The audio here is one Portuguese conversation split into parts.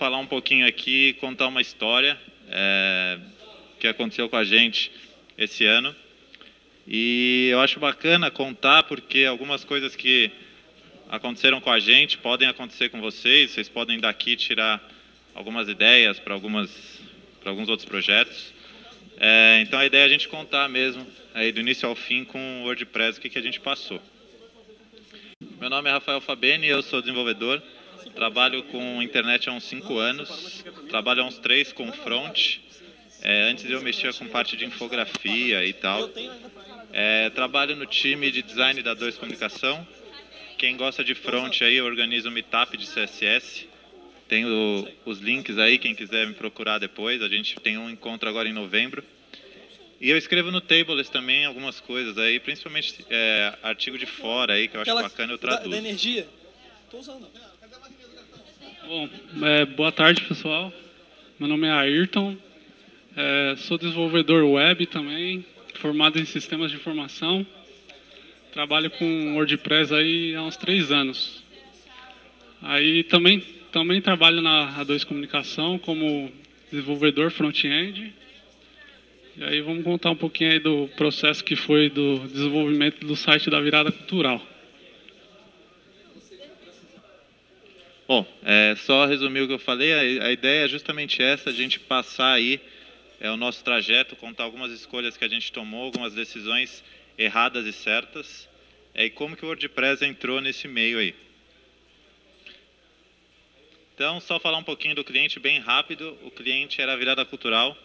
Falar um pouquinho aqui, contar uma história é, que aconteceu com a gente esse ano. E eu acho bacana contar porque algumas coisas que aconteceram com a gente podem acontecer com vocês. Vocês podem daqui tirar algumas ideias para algumas para alguns outros projetos. É, então a ideia é a gente contar mesmo aí do início ao fim com o WordPress o que, que a gente passou. Meu nome é Rafael Fabeni, eu sou desenvolvedor. Trabalho com internet há uns 5 anos. Trabalho há uns 3 com front. É, antes eu mexia com parte de infografia e tal. É, trabalho no time de design da 2 Comunicação. Quem gosta de front aí, eu organizo um meetup de CSS. Tem o, os links aí, quem quiser me procurar depois. A gente tem um encontro agora em novembro. E eu escrevo no Tables também algumas coisas aí, principalmente é, artigo de fora aí, que eu acho Aquela bacana, eu traduzo. Da, da energia. Tô usando. Bom, é, boa tarde, pessoal. Meu nome é Ayrton. É, sou desenvolvedor web também, formado em sistemas de informação. Trabalho com WordPress aí há uns três anos. Aí também, também trabalho na A2 Comunicação como desenvolvedor front-end e aí vamos contar um pouquinho aí do processo que foi do desenvolvimento do site da Virada Cultural. Bom, é, só resumir o que eu falei, a, a, ideia é justamente essa, a gente passar aí é, o nosso trajeto, contar algumas escolhas que a gente tomou, algumas decisões erradas e certas, é, e como que o WordPress entrou nesse meio aí. Então, só falar um pouquinho do cliente bem rápido, o cliente era a Virada Cultural,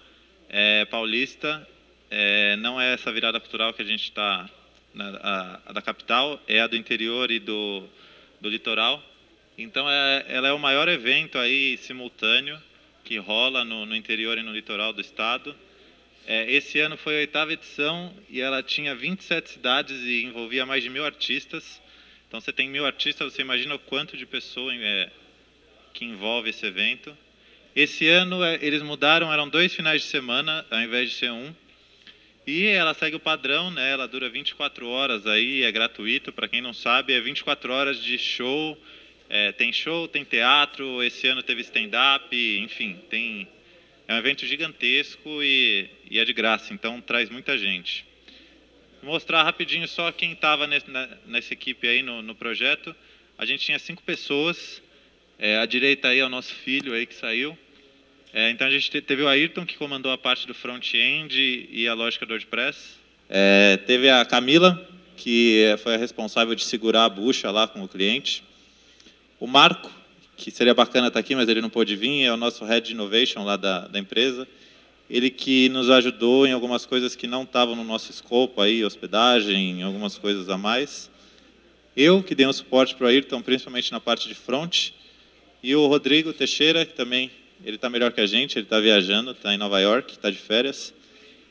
é paulista, é, não é essa virada cultural que a gente está, a, a, da capital, é a do interior e do, do litoral. Então, é, ela é o maior evento aí simultâneo que rola no, no interior e no litoral do estado. É, esse ano foi a oitava edição e ela tinha 27 cidades e envolvia mais de mil artistas. Então, você tem mil artistas, você imagina o quanto de pessoas é, que envolve esse evento. Esse ano é, eles mudaram, eram dois finais de semana ao invés de ser um. E ela segue o padrão, né? Ela dura 24 horas aí, é gratuito, para quem não sabe, é 24 horas de show. É, tem show, tem teatro, esse ano teve stand-up, enfim, tem é um evento gigantesco e, e, é de graça, então traz muita gente. Vou mostrar rapidinho só quem estava nessa equipe aí no, no, projeto. A gente tinha cinco pessoas. É, à direita aí é o nosso filho aí que saiu. É, então a gente teve o Ayrton, que comandou a parte do front-end e a lógica do WordPress. É, teve a Camila, que foi a responsável de segurar a bucha lá com o cliente. O Marco, que seria bacana estar aqui, mas ele não pôde vir, é o nosso Head Innovation lá da, da empresa. Ele que nos ajudou em algumas coisas que não estavam no nosso escopo, aí, hospedagem, algumas coisas a mais. Eu, que dei um suporte para o Ayrton, principalmente na parte de front. E o Rodrigo Teixeira, que também ele está melhor que a gente, ele está viajando, está em Nova York, está de férias.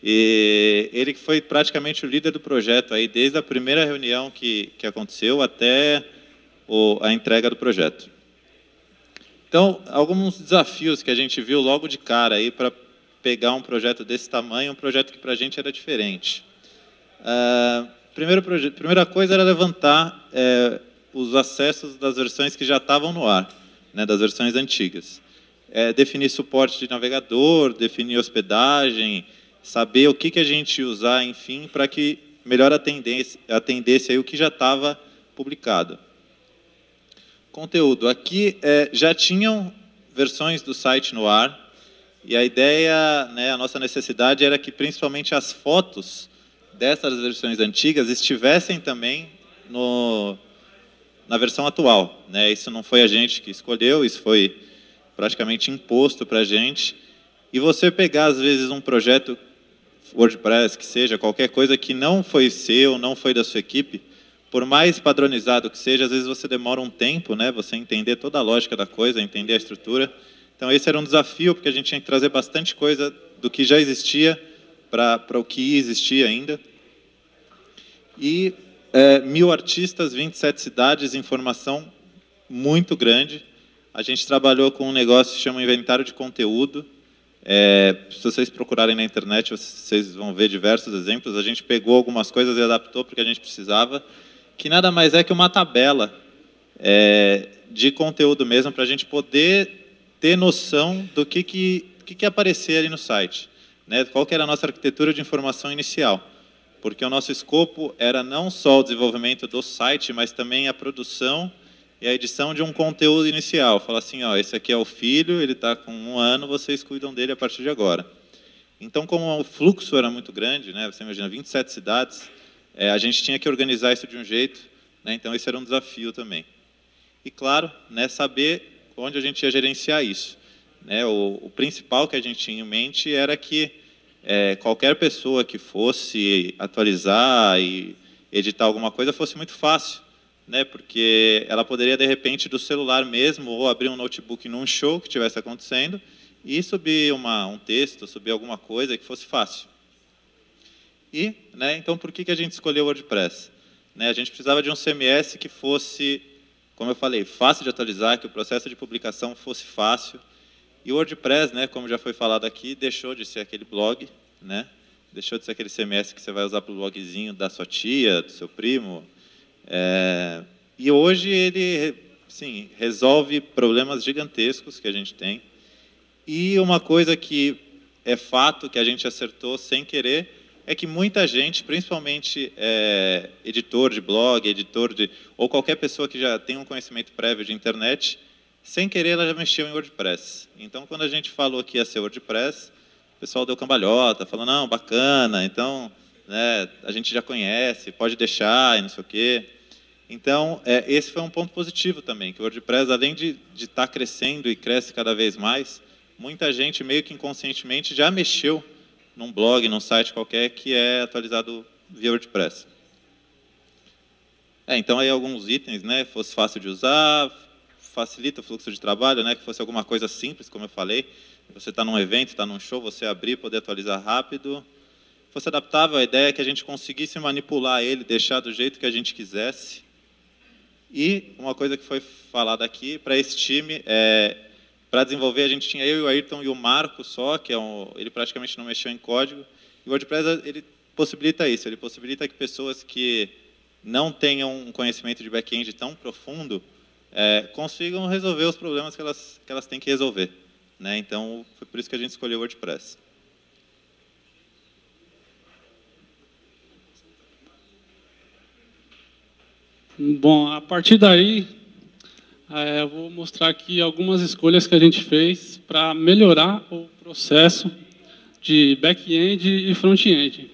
E ele foi praticamente o líder do projeto aí, desde a primeira reunião que, que aconteceu até a entrega do projeto. Então, alguns desafios que a gente viu logo de cara aí para pegar um projeto desse tamanho, um projeto que para a gente era diferente. Uh, primeiro, primeira coisa era levantar é, os acessos das versões que já estavam no ar, né, das versões antigas é, definir suporte de navegador, definir hospedagem, saber o que, que a gente usar, enfim, para que melhor atendesse, atendesse aí o que já estava publicado. Conteúdo. Aqui é, já tinham versões do site no ar, e a ideia, né, a nossa necessidade era que principalmente as fotos dessas versões antigas estivessem também no, na versão atual. Né? Isso não foi a gente que escolheu, isso foi praticamente imposto para a gente. E você pegar, às vezes, um projeto WordPress, que seja, qualquer coisa que não foi seu, não foi da sua equipe, por mais padronizado que seja, às vezes você demora um tempo, né, você entender toda a lógica da coisa, entender a estrutura. Então, esse era um desafio, porque a gente tinha que trazer bastante coisa do que já existia para o que existia ainda. E é, mil artistas, 27 cidades, informação muito grande. A gente trabalhou com um negócio que chama inventário de conteúdo. É, se vocês procurarem na internet, vocês vão ver diversos exemplos. A gente pegou algumas coisas e adaptou porque a gente precisava, que nada mais é que uma tabela é, de conteúdo mesmo para a gente poder ter noção do que, que, que, que aparecer ali no site. Né? Qual que era a nossa arquitetura de informação inicial. Porque o nosso escopo era não só o desenvolvimento do site, mas também a produção e a edição de um conteúdo inicial. Fala assim, ó, esse aqui é o filho, ele está com um ano, vocês cuidam dele a partir de agora. Então, como o fluxo era muito grande, né, você imagina 27 cidades, é, a gente tinha que organizar isso de um jeito, né, então esse era um desafio também. E claro, né, saber onde a gente ia gerenciar isso. Né, o, o principal que a gente tinha em mente era que é, qualquer pessoa que fosse atualizar e editar alguma coisa fosse muito fácil, né, porque ela poderia de repente do celular mesmo ou abrir um notebook num show que estivesse acontecendo e subir uma, um texto, subir alguma coisa que fosse fácil. E, né, então, por que, que a gente escolheu o WordPress? Né, a gente precisava de um CMS que fosse, como eu falei, fácil de atualizar, que o processo de publicação fosse fácil. E o WordPress, né, como já foi falado aqui, deixou de ser aquele blog, né, deixou de ser aquele CMS que você vai usar para o blogzinho da sua tia, do seu primo. É, e hoje ele, sim, resolve problemas gigantescos que a gente tem. E uma coisa que é fato, que a gente acertou sem querer, é que muita gente, principalmente é, editor de blog, editor de ou qualquer pessoa que já tem um conhecimento prévio de internet, sem querer ela já mexeu em WordPress. Então, quando a gente falou que ia ser WordPress, o pessoal deu cambalhota, falou não, bacana, então né, a gente já conhece, pode deixar e não sei o quê. Então, é, esse foi um ponto positivo também, que o WordPress, além de estar tá crescendo e cresce cada vez mais, muita gente meio que inconscientemente já mexeu num blog, num site qualquer que é atualizado via WordPress. É, então aí alguns itens, né, fosse fácil de usar, facilita o fluxo de trabalho, né, que fosse alguma coisa simples, como eu falei. Você está num evento, está num show, você abrir, poder atualizar rápido. Fosse adaptável, a ideia é que a gente conseguisse manipular ele, deixar do jeito que a gente quisesse. E uma coisa que foi falada aqui, para esse time, é, para desenvolver, a gente tinha eu e o Ayrton e o Marco só, que é um, ele praticamente não mexeu em código. E o WordPress ele possibilita isso, ele possibilita que pessoas que não tenham um conhecimento de back-end tão profundo é, consigam resolver os problemas que elas, que elas têm que resolver. Né? Então, foi por isso que a gente escolheu o WordPress. Bom, a partir daí, é, eu vou mostrar aqui algumas escolhas que a gente fez para melhorar o processo de back-end e front-end.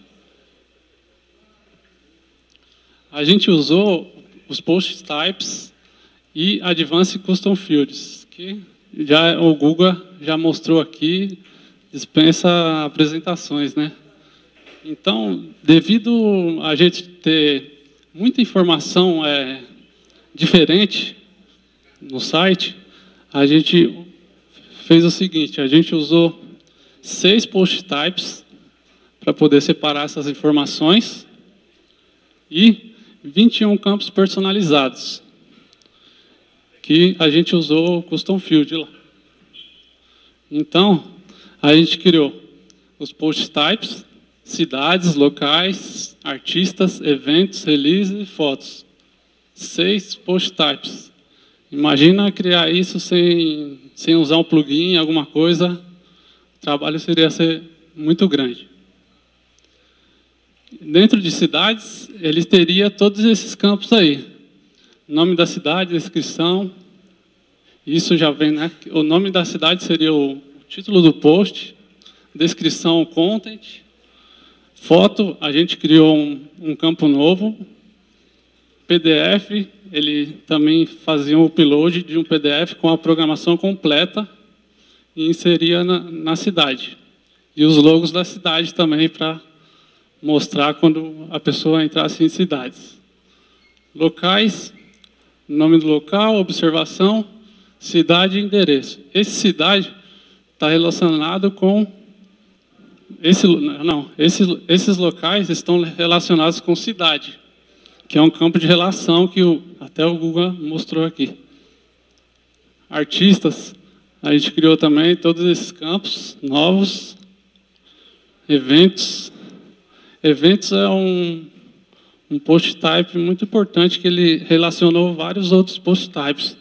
A gente usou os post types e Advanced Custom Fields, que já o Google já mostrou aqui, dispensa apresentações, né? Então, devido a gente ter muita informação é, diferente no site, a gente fez o seguinte: a gente usou seis post types para poder separar essas informações e 21 campos personalizados que a gente usou o custom field lá. Então, a gente criou os post types, cidades, locais, artistas, eventos, release e fotos. Seis post types. Imagina criar isso sem, sem usar um plugin, alguma coisa, o trabalho seria ser muito grande. Dentro de cidades, ele teria todos esses campos aí. Nome da cidade, descrição. Isso já vem, né? O nome da cidade seria o título do post, descrição, content. Foto, a gente criou um, um campo novo. PDF, ele também fazia um upload de um PDF com a programação completa e inseria na, na cidade. E os logos da cidade também para mostrar quando a pessoa entrasse em cidades. Locais, nome do local, observação, cidade e endereço. Esse cidade está relacionado com esse não, esses, esses locais estão relacionados com cidade que é um campo de relação que o, até o Google mostrou aqui. Artistas, a gente criou também todos esses campos novos. Eventos. Eventos é um, um post type muito importante que ele relacionou vários outros post types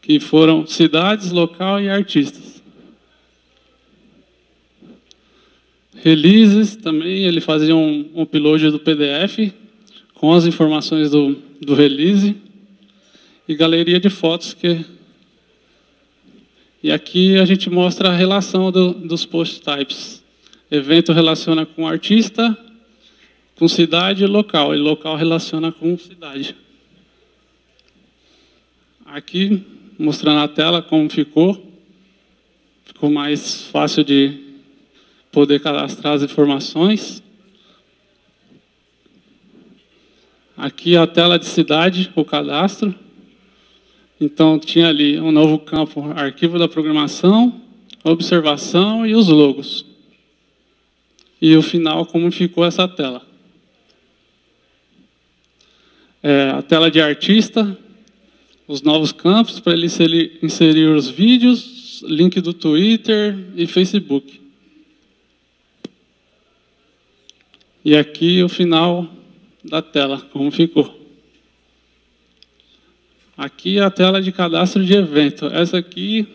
que foram cidades, local e artistas. Releases também, ele fazia um, um upload do PDF com as informações do, do release e galeria de fotos que e aqui a gente mostra a relação do, dos post types. Evento relaciona com artista, com cidade e local, e local relaciona com cidade. Aqui, mostrando a tela como ficou. Ficou mais fácil de poder cadastrar as informações. Aqui a tela de cidade, o cadastro. Então tinha ali um novo campo, arquivo da programação, observação e os logos. E o final, como ficou essa tela. É, a tela de artista, os novos campos para ele inserir os vídeos, link do Twitter e Facebook. E aqui o final da tela, como ficou. Aqui é a tela de cadastro de evento. Essa aqui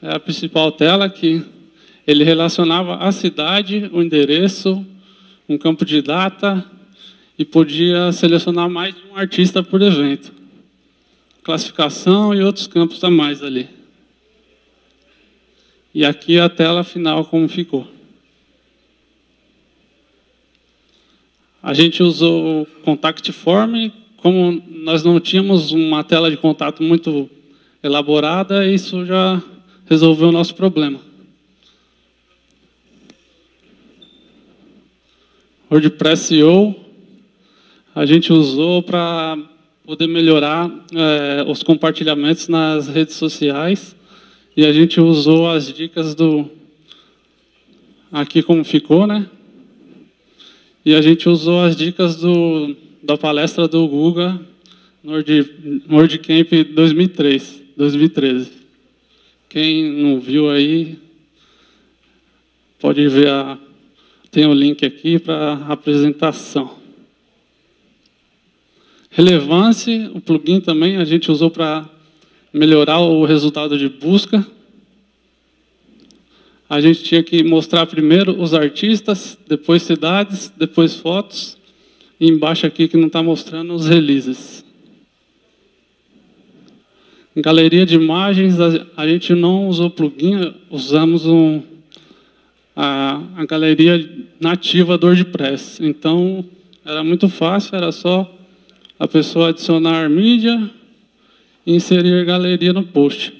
é a principal tela que ele relacionava a cidade, o endereço, um campo de data e podia selecionar mais de um artista por evento. Classificação e outros campos a mais ali. E aqui a tela final como ficou. A gente usou o Contact Form, como nós não tínhamos uma tela de contato muito elaborada, isso já resolveu o nosso problema. WordPress IO a gente usou para poder melhorar é, os compartilhamentos nas redes sociais e a gente usou as dicas do aqui como ficou, né? E a gente usou as dicas do, da palestra do Guga no WordCamp 2003, 2013. Quem não viu aí, pode ver, a, tem o link aqui para a apresentação. Relevância, o plugin também a gente usou para melhorar o resultado de busca a gente tinha que mostrar primeiro os artistas, depois cidades, depois fotos, e embaixo aqui que não está mostrando os releases. Em galeria de imagens, a, gente não usou plugin, usamos um, a, a galeria nativa do WordPress. Então, era muito fácil, era só a pessoa adicionar mídia e inserir galeria no post.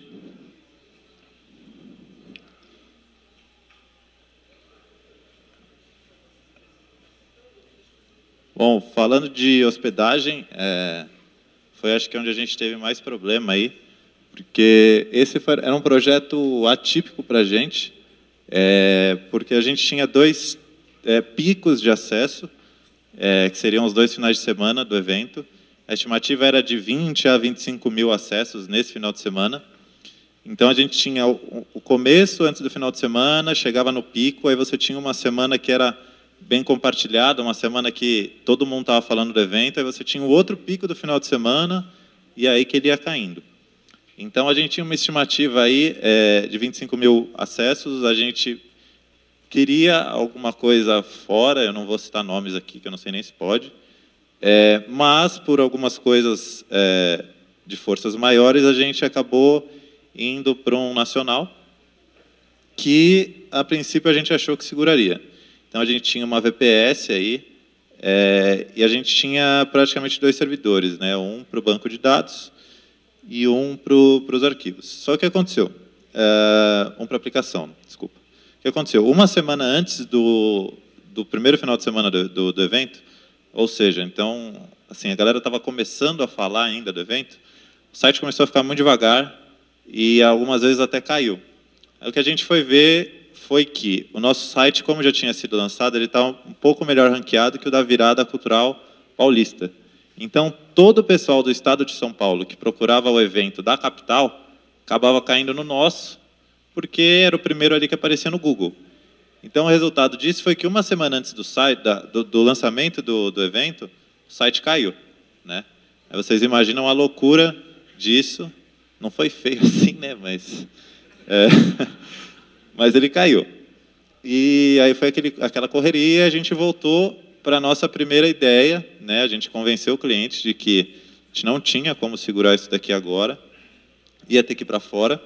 Bom, falando de hospedagem, é, foi acho que onde a gente teve mais problema aí, porque esse foi, era um projeto atípico para a gente, é, porque a gente tinha dois é, picos de acesso, é, que seriam os dois finais de semana do evento. A estimativa era de 20 a 25 mil acessos nesse final de semana. Então a gente tinha o, o começo antes do final de semana, chegava no pico, aí você tinha uma semana que era bem compartilhada, uma semana que todo mundo estava falando do evento, aí você tinha o outro pico do final de semana e aí que ele ia caindo. Então a gente tinha uma estimativa aí é, de 25 mil acessos, a gente queria alguma coisa fora, eu não vou citar nomes aqui, que eu não sei nem se pode, é, mas por algumas coisas é, de forças maiores a gente acabou indo para um nacional que a princípio a gente achou que seguraria. Então a gente tinha uma VPS aí é, e a gente tinha praticamente dois servidores, né? Um para o banco de dados e um para os arquivos. Só que aconteceu, é, um para aplicação, desculpa. O que aconteceu? Uma semana antes do, do primeiro final de semana do, do, do evento, ou seja, então, assim, a galera estava começando a falar ainda do evento, o site começou a ficar muito devagar e algumas vezes até caiu. O que a gente foi ver foi que o nosso site, como já tinha sido lançado, ele está um pouco melhor ranqueado que o da virada cultural paulista. Então, todo o pessoal do estado de São Paulo que procurava o evento da capital acabava caindo no nosso, porque era o primeiro ali que aparecia no Google. Então, o resultado disso foi que uma semana antes do, site, da, do, do lançamento do, do, evento, o site caiu. Né? Vocês imaginam a loucura disso. Não foi feio assim, né? Mas, é, mas ele caiu. E aí foi aquele, aquela correria, a gente voltou para a nossa primeira ideia, né? A gente convenceu o cliente de que a gente não tinha como segurar isso daqui agora, ia ter que ir para fora.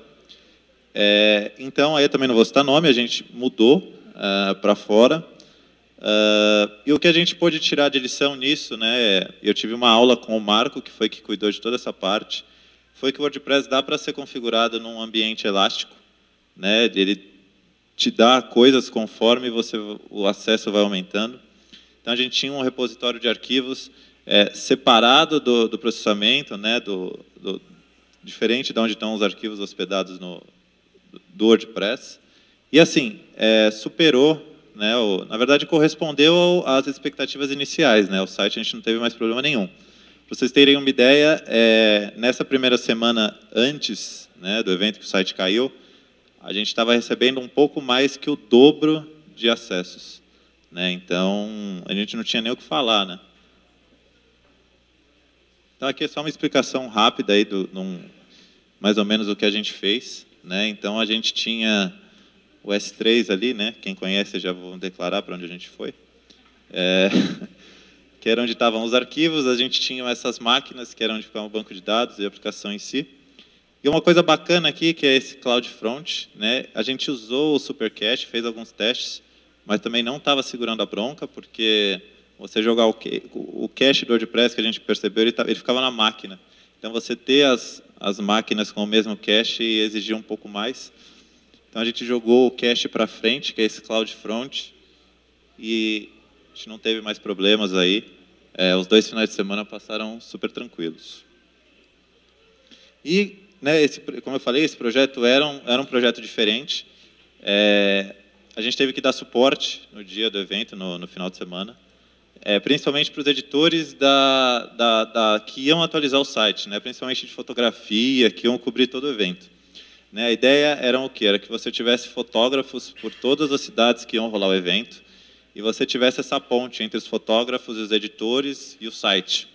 É, então, aí também não vou citar nome, a gente mudou uh, ah, para fora. Uh, e o que a gente pôde tirar de lição nisso, né? Eu tive uma aula com o Marco, que foi que cuidou de toda essa parte, foi que o WordPress dá para ser configurado num ambiente elástico, né? Ele te dá coisas conforme você o acesso vai aumentando. Então a gente tinha um repositório de arquivos é, separado do, do, processamento, né? Do, do, diferente de onde estão os arquivos hospedados no, do WordPress. E assim, é, superou, né, o, na verdade correspondeu às expectativas iniciais. Né, o site a gente não teve mais problema nenhum. Para vocês terem uma ideia, é, nessa primeira semana antes né, do evento que o site caiu, a gente estava recebendo um pouco mais que o dobro de acessos. Né, então, a gente não tinha nem o que falar. Né. Então, aqui é só uma explicação rápida aí do, num, mais ou menos o que a gente fez. Né? Então a gente tinha o S3 ali, né? quem conhece já vou declarar para onde a gente foi, é, que era onde estavam os arquivos, a gente tinha essas máquinas, que era onde ficava o banco de dados e a aplicação em si. E uma coisa bacana aqui, que é esse CloudFront, né? a gente usou o Supercache, fez alguns testes, mas também não estava segurando a bronca, porque você jogar o, cache do WordPress, que a gente percebeu, ele, ele ficava na máquina. Então, você ter as, as máquinas com o mesmo cache exigia um pouco mais. Então, a gente jogou o cache para frente, que é esse CloudFront, e a gente não teve mais problemas aí. É, os dois finais de semana passaram super tranquilos. E, né, esse, como eu falei, esse projeto era um, era um projeto diferente. É, a gente teve que dar suporte no dia do evento, no, no final de semana é, principalmente para os editores da, da, da, que iam atualizar o site, né, principalmente de fotografia, que iam cobrir todo o evento. Né, a ideia era o quê? Era que você tivesse fotógrafos por todas as cidades que iam rolar o evento e você tivesse essa ponte entre os fotógrafos, os editores e o site.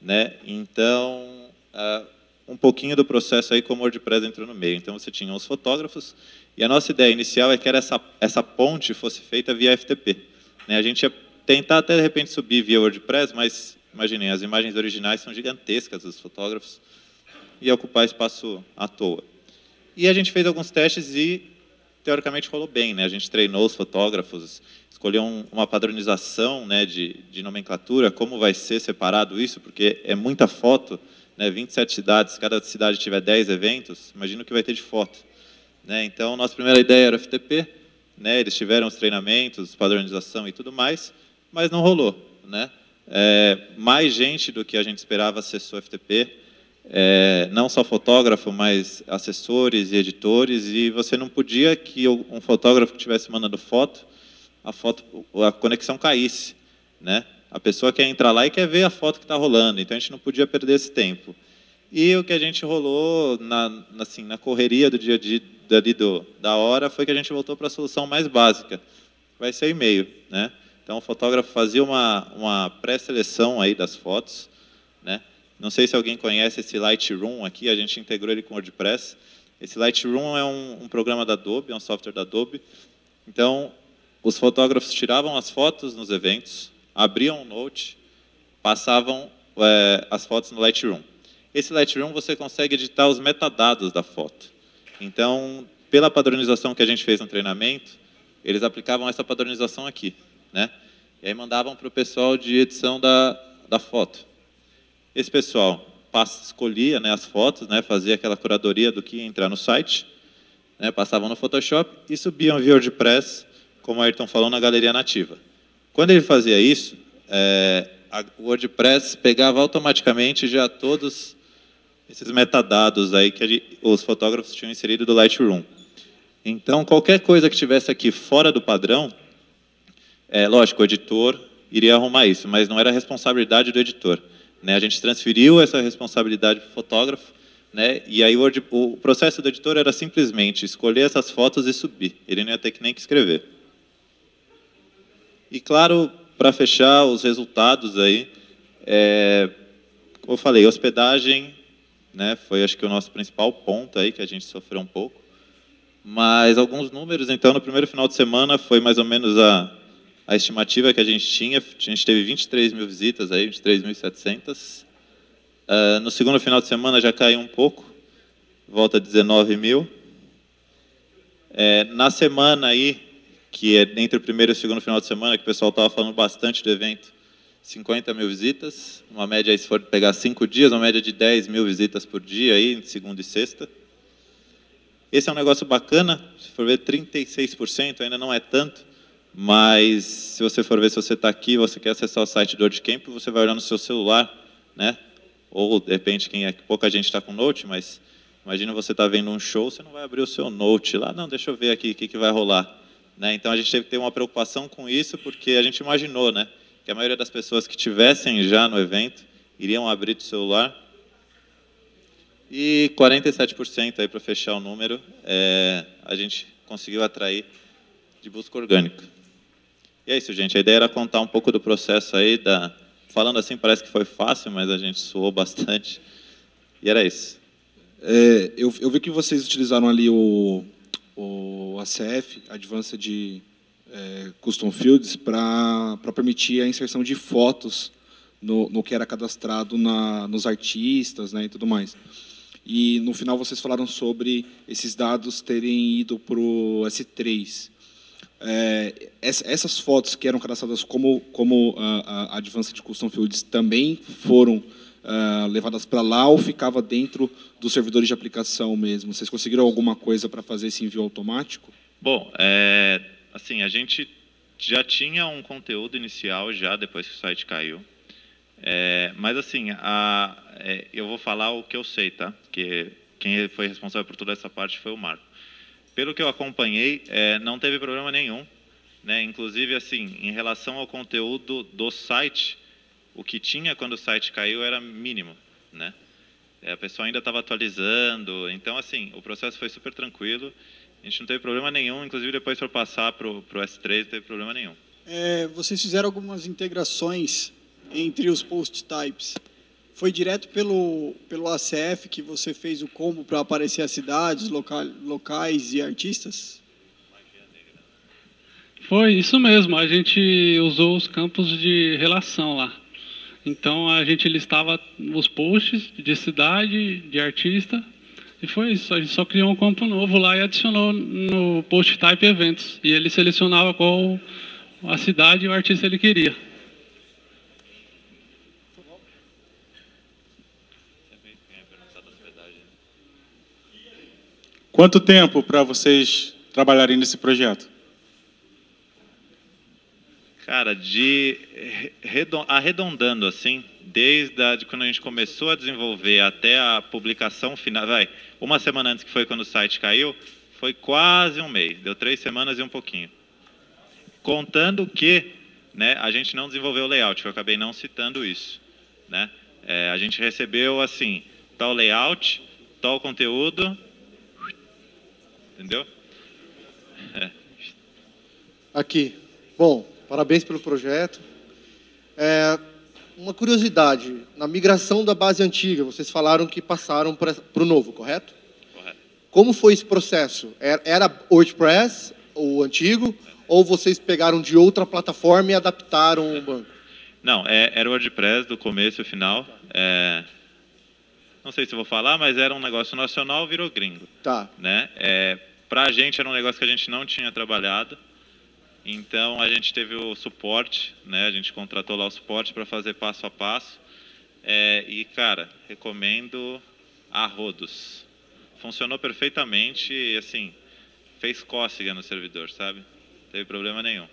Né? Então, uh, um pouquinho do processo aí como o WordPress entrou no meio. Então, você tinha os fotógrafos e a nossa ideia inicial é que era essa, essa ponte fosse feita via FTP. Né? A gente ia tentar até de repente subir via WordPress, mas imaginem, as imagens originais são gigantescas dos fotógrafos e ocupar espaço à toa. E a gente fez alguns testes e teoricamente rolou bem, né? A gente treinou os fotógrafos, escolheu um, uma padronização, né, de, de nomenclatura, como vai ser separado isso, porque é muita foto, né? 27 cidades, cada cidade tiver 10 eventos, imagina o que vai ter de foto, né? Então, nossa primeira ideia era o FTP, né? Eles tiveram os treinamentos, padronização e tudo mais mas não rolou. Né? É, mais gente do que a gente esperava acessou o FTP, é, não só fotógrafo, mas assessores e editores, e você não podia que um fotógrafo que estivesse mandando foto, a foto, a conexão caísse, né? A pessoa quer entrar lá e quer ver a foto que está rolando, então a gente não podia perder esse tempo. E o que a gente rolou na, assim, na correria do dia a dia da hora foi que a gente voltou para a solução mais básica, vai ser e-mail, né? Então, o fotógrafo fazia uma, uma pré-seleção aí das fotos. Né? Não sei se alguém conhece esse Lightroom aqui, a gente integrou ele com o WordPress. Esse Lightroom é um, um programa da Adobe, é um software da Adobe. Então, os fotógrafos tiravam as fotos nos eventos, abriam um Note, passavam é, as fotos no Lightroom. Esse Lightroom você consegue editar os metadados da foto. Então, pela padronização que a gente fez no treinamento, eles aplicavam essa padronização aqui né? E aí mandavam para o pessoal de edição da, da foto. Esse pessoal passa, escolhia né, as fotos, né, fazia aquela curadoria do que ia entrar no site, né, passavam no Photoshop e subiam via WordPress, como o Ayrton falou, na galeria nativa. Quando ele fazia isso, é, a, WordPress pegava automaticamente já todos esses metadados aí que os fotógrafos tinham inserido do Lightroom. Então, qualquer coisa que tivesse aqui fora do padrão, é, lógico, o editor iria arrumar isso, mas não era responsabilidade do editor. Né? A gente transferiu essa responsabilidade para o fotógrafo, né? e aí o, o, processo do editor era simplesmente escolher essas fotos e subir. Ele não ia ter que nem que escrever. E claro, para fechar os resultados aí, é, como eu falei, hospedagem né? Foi acho que o nosso principal ponto aí que a gente sofreu um pouco. Mas alguns números, então, no primeiro final de semana foi mais ou menos a, a estimativa que a gente tinha. A gente teve 23 mil visitas aí, 23.700. Uh, no segundo final de semana já caiu um pouco, volta a 19 mil. É, na semana aí, que é entre o primeiro e o segundo final de semana, que o pessoal estava falando bastante do evento, 50 mil visitas, uma média se for pegar cinco dias, uma média de 10 mil visitas por dia aí, segunda e sexta. Esse é um negócio bacana, se for ver 36%, ainda não é tanto, mas se você for ver se você está aqui, você quer acessar o site do WordCamp, você vai olhar no seu celular, né? ou de repente quem é pouca gente está com Note, mas imagina você está vendo um show, você não vai abrir o seu Note lá, não, deixa eu ver aqui o que, que vai rolar. Né? Então a gente teve que ter uma preocupação com isso, porque a gente imaginou né, que a maioria das pessoas que tivessem já no evento iriam abrir o celular. E 47% aí para fechar o número, é, a gente conseguiu atrair de busca orgânica. E é isso, gente. A ideia era contar um pouco do processo aí da, falando assim parece que foi fácil, mas a gente suou bastante. E era isso. É, eu, eu, vi que vocês utilizaram ali o, o ACF, Advanced é, Custom Fields, para permitir a inserção de fotos no, no que era cadastrado na, nos artistas né, e tudo mais. E no final vocês falaram sobre esses dados terem ido para o S3. É, essas fotos que eram cadastradas como, como a, a Advanced Custom Fields também foram uh, levadas para lá ou ficava dentro dos servidores de aplicação mesmo? Vocês conseguiram alguma coisa para fazer esse envio automático? Bom, é, assim, a gente já tinha um conteúdo inicial já depois que o site caiu. É, mas assim, a, é, eu vou falar o que eu sei, tá? Que quem foi responsável por toda essa parte foi o Marco pelo que eu acompanhei, é, não teve problema nenhum. Né? Inclusive, assim, em relação ao conteúdo do site, o que tinha quando o site caiu era mínimo. Né? É, a pessoa ainda estava atualizando. Então, assim, o processo foi super tranquilo. A gente não teve problema nenhum. Inclusive, depois para passar para o S3, não teve problema nenhum. É, vocês fizeram algumas integrações entre os post types. Foi direto pelo, pelo ACF que você fez o combo para aparecer as cidades, loca, locais e artistas? Foi isso mesmo. A gente usou os campos de relação lá. Então a gente listava os posts de cidade, de artista, e foi isso. A gente só criou um campo novo lá e adicionou no post type eventos. E ele selecionava qual a cidade e o artista ele queria. Quanto tempo para vocês trabalharem nesse projeto? Cara, de arredondando assim, desde a, de quando a gente começou a desenvolver até a publicação final, vai, uma semana antes que foi quando o site caiu, foi quase um mês, deu três semanas e um pouquinho. Contando que né, a gente não desenvolveu o layout, eu acabei não citando isso. Né? É, a gente recebeu assim, tal layout, tal conteúdo, Entendeu? É. Aqui. Bom, parabéns pelo projeto. É, uma curiosidade, na migração da base antiga, vocês falaram que passaram para o novo, correto? Correto. Como foi esse processo? Era WordPress, o antigo, ou vocês pegaram de outra plataforma e adaptaram o banco? Não, é, era o WordPress do começo e final. É, não sei se vou falar, mas era um negócio nacional, virou gringo. Tá. Né? É, Para a gente era um negócio que a gente não tinha trabalhado, então a gente teve o suporte, né? A gente contratou lá o suporte para fazer passo a passo. É, e cara, recomendo a rodos. Funcionou perfeitamente e assim fez cócega no servidor, sabe? Não teve problema nenhum.